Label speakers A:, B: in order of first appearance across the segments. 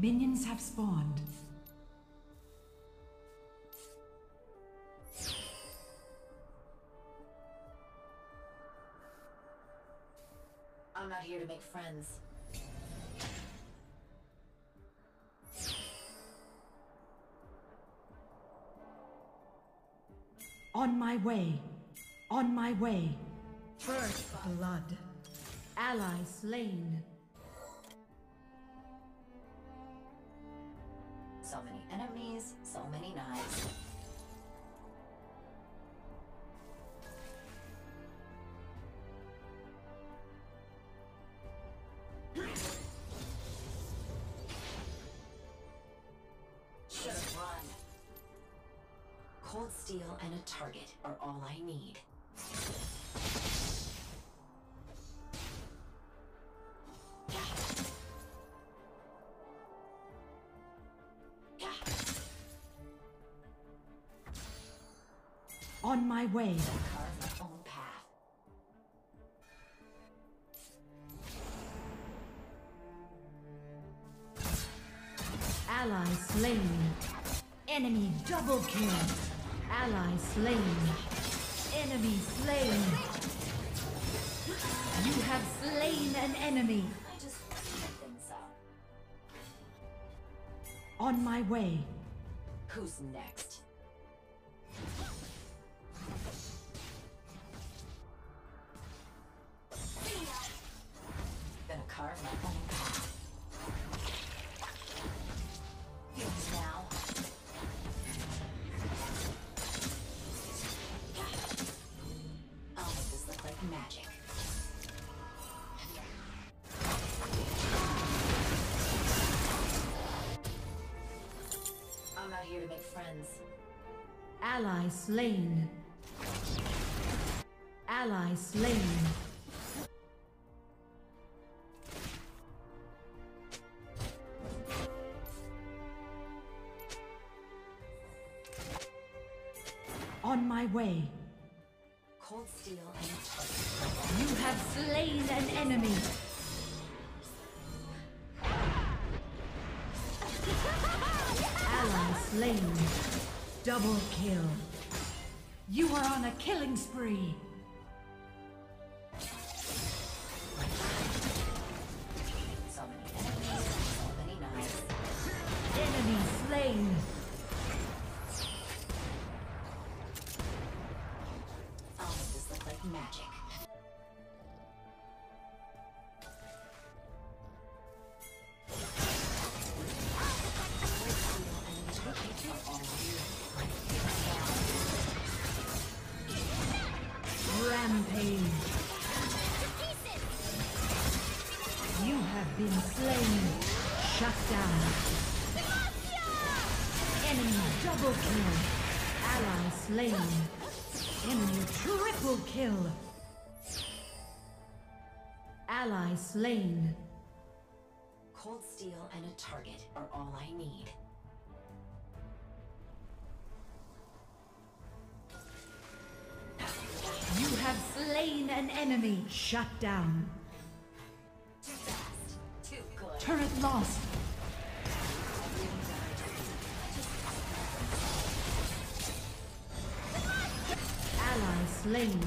A: Minions have spawned.
B: I'm not here to make friends.
A: On my way. On my way. First blood. Ally slain.
B: So many knives. Should've run. Cold steel and a target are all I need.
A: On my way.
B: Carve my own path.
A: Ally slain. Enemy double kill. Ally slain. Enemy slain. You have slain an enemy.
B: I just things up.
A: On my way.
B: Who's next?
A: Ally slain. Ally slain. On my way.
B: Cold steel.
A: You have slain an enemy. Ally slain. Double kill. You are on a killing spree.
B: Enemies, this look like magic.
A: Been slain. Shut down. Enemy double kill. Ally slain. Enemy triple kill. Ally slain.
B: Cold steel and a target are all I need.
A: You have slain an enemy. Shut down. Lost. Ally slain.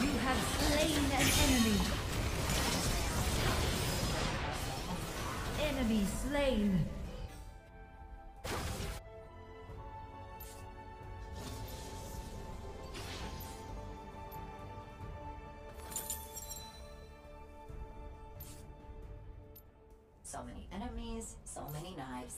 A: You have slain an enemy. Enemy slain.
B: So many enemies, so many knives.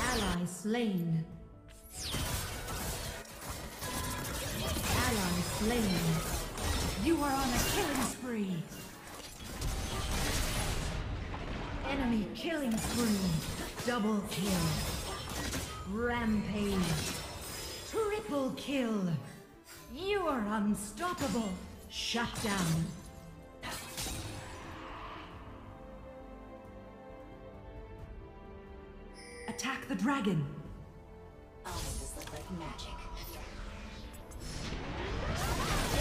A: Ally slain. Ally slain. You are on a killing spree. Enemy killing spree. Double kill. Rampage. Triple kill. You are unstoppable. Shut down. The dragon.
B: I'll this look like magic.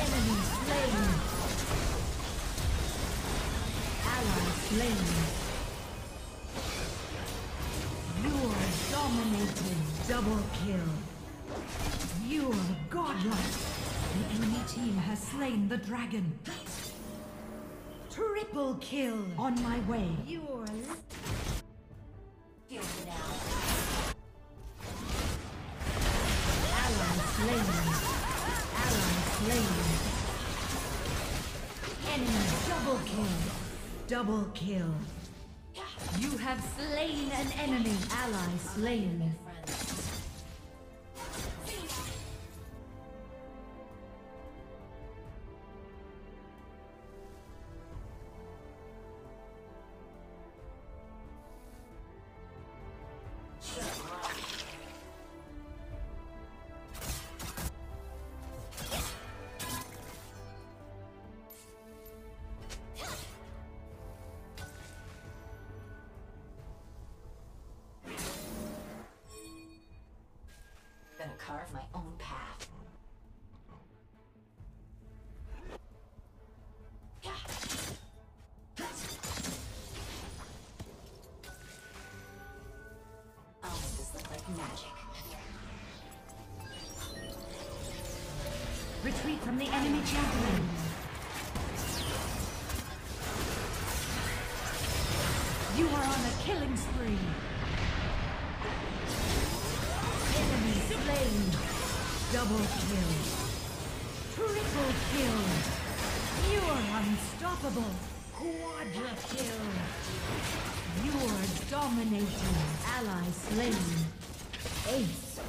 A: Enemy slain. Ally slain. You are dominating. Double kill. You are godlike. The enemy team has slain the dragon. Triple kill. On my way. You're Double kill. You have slain an enemy. Ally slain.
B: My own path. I'll make this look like magic.
A: Retreat from the enemy champion. You are on a killing spree. Slain. Double kill. Triple kill. You are unstoppable. Quadra kill. You are dominating. Ally slain. Ace.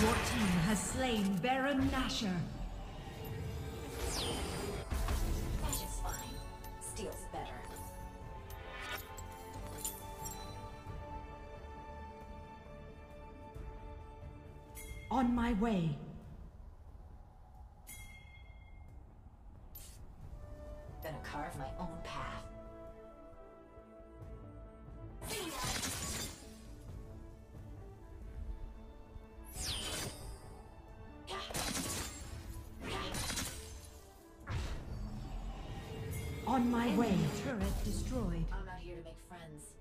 A: Your team has slain Baron Nashor. On my way.
B: Gonna carve my own path.
A: On my way. Turret destroyed.
B: I'm not here to make friends.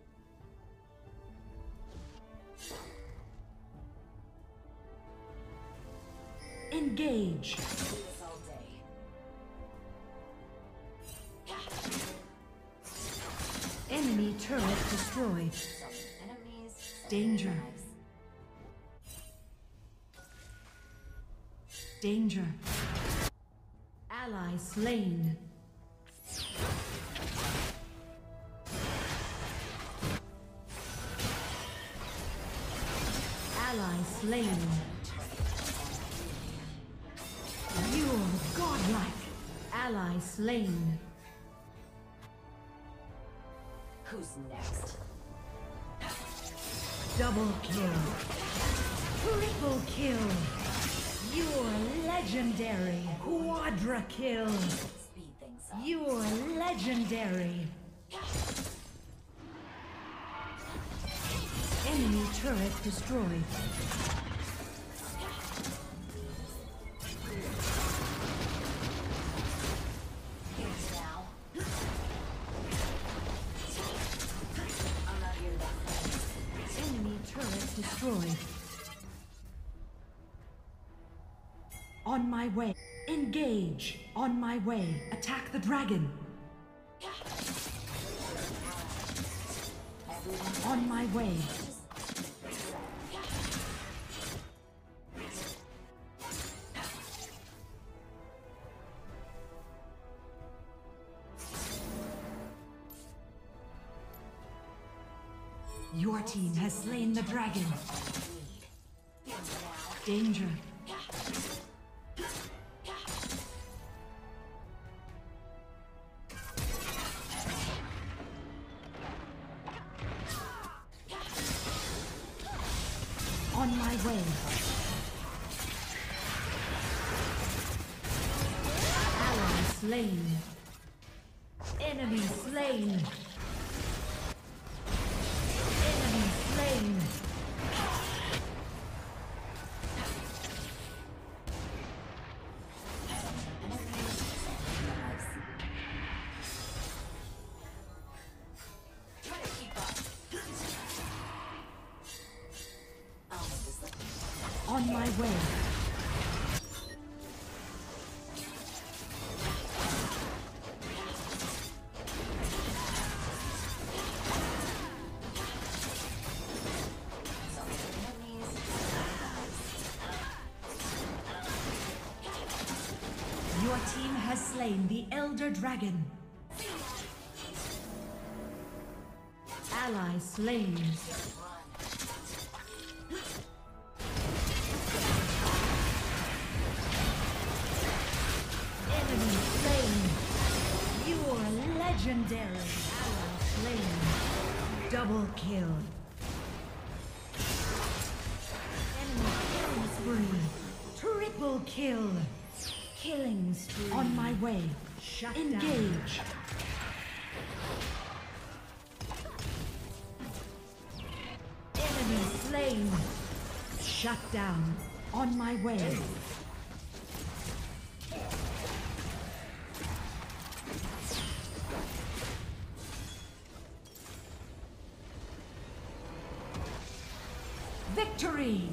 A: Engage. Enemy turret destroyed. Danger. Danger. Ally slain. Ally slain. Ally slain.
B: Who's next?
A: Double kill. Triple kill. You're legendary. Quadra kill.
B: Speed things up.
A: You're legendary. Enemy turret destroyed. Engage. On my way. Attack the dragon. On my way. Your team has slain the dragon. Danger. Slain. slain. Enemy slain.
B: This look
A: On my way. Has slain the Elder Dragon. Ally slain. Enemy slain. You are legendary. Ally slain. Double kill. Enemy killing spree. Triple kill. Killing spree. On my way. Shut Engage. Enemy slain. Shut down. On my way. Victory!